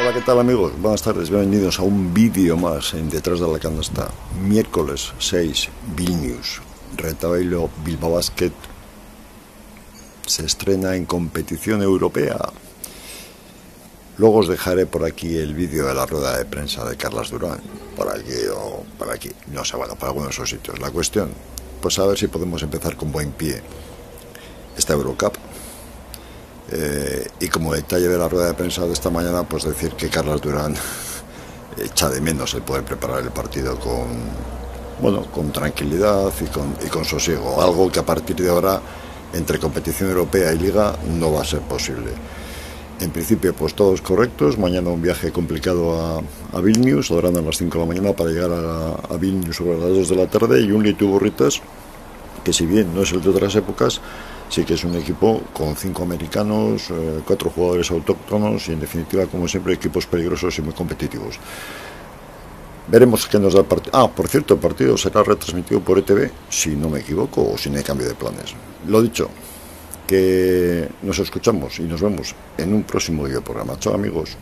Hola, ¿qué tal amigos? Buenas tardes, bienvenidos a un vídeo más en Detrás de la Canasta. Miércoles 6, Vilnius, Retabailo Bilbao Basket se estrena en competición europea. Luego os dejaré por aquí el vídeo de la rueda de prensa de Carlas Durán, por aquí o por aquí, no sé, bueno, por alguno de esos sitios. La cuestión, pues a ver si podemos empezar con buen pie esta Eurocup eh, y como detalle de la rueda de prensa de esta mañana, pues decir que Carlos Durán echa de menos el poder preparar el partido con, bueno, con tranquilidad y con, y con sosiego. Algo que a partir de ahora, entre competición europea y liga, no va a ser posible. En principio, pues todos correctos. Mañana un viaje complicado a, a Vilnius, ahora a las 5 de la mañana para llegar a, a Vilnius sobre las 2 de la tarde y un Litu Burritas, que si bien no es el de otras épocas, sí que es un equipo con cinco americanos, eh, cuatro jugadores autóctonos y en definitiva, como siempre, equipos peligrosos y muy competitivos. Veremos qué nos da el partido. Ah, por cierto, el partido será retransmitido por ETV, si no me equivoco, o sin el cambio de planes. Lo dicho, que nos escuchamos y nos vemos en un próximo programa. Chao amigos.